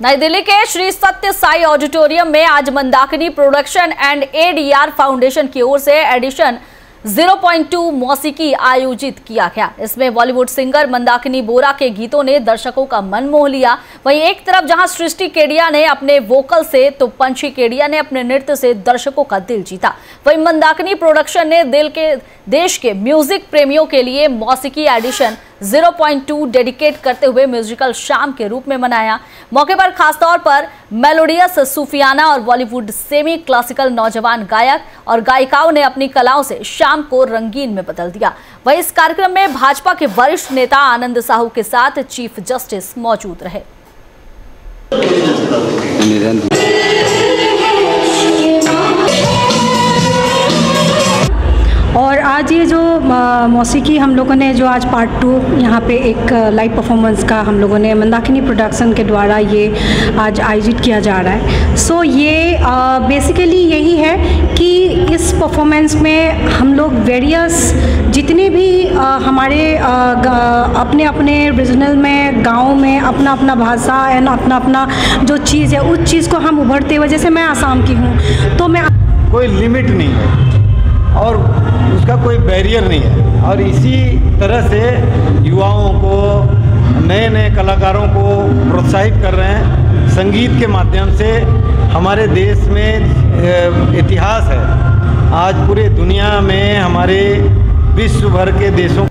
नई दिल्ली के श्री सत्य साई ऑडिटोरियम में आज Mandakini production and ADR foundation की ओर से एडिशन 0.2 मौसीकी आयोजित किया गया। इसमें बॉलीवुड सिंगर मंदाकिनी बोरा के गीतों ने दर्शकों का मन मोह लिया। वहीं एक तरफ़ जहाँ सृष्टि केडिया ने अपने वोकल से तो पंछी केडिया ने अपने नृत्य से दर्शकों का दिल जीता। वहीं मंदाकिनी प्रोडक्शन ने दिल के, देश के म्यूज़िक प्रेमियों के लिए मौसीकी एडिशन 0.2 डेडिकेट करते हुए म्यूजिकल शाम के रूप में मनाया। मौके पर खासतौर पर मेलोडियस सूफियाना और बॉलीवुड सेमी क्लासिकल नौजवान गायक और गायिकाओं ने अपनी कलाओं से शाम को रंगीन में बदल दिया। वहीं इस कार्यक्रम में भाजपा के वरिष्ठ नेता आनंद साहू के साथ चीफ जस्टिस मौजूद रहे। और आज ये जो मौसीकी हम लोगों ने जो आज पार्ट टू यहाँ पे एक लाइव परफॉर्मेंस का हम लोगों ने मंदाकिनी प्रोडक्शन के द्वारा ये आज आयोजित किया जा रहा है। सो so, ये बेसिकली यही है कि इस परफॉर्मेंस में हम लोग वेरियस जितने भी आ, हमारे आ, अपने अपने रीजनल में गाँव में अपना अपना भाषा एंड अपना अपना जो चीज़ है उस चीज़ को हम उभरते हुए जैसे मैं आसाम की हूँ तो मैं कोई लिमिट नहीं है। कोई बैरियर नहीं है। और इसी तरह से युवाओं को नए नए कलाकारों को प्रोत्साहित कर रहे हैं। संगीत के माध्यम से हमारे देश में इतिहास है। आज पूरे दुनिया में हमारे विश्व भर के देशों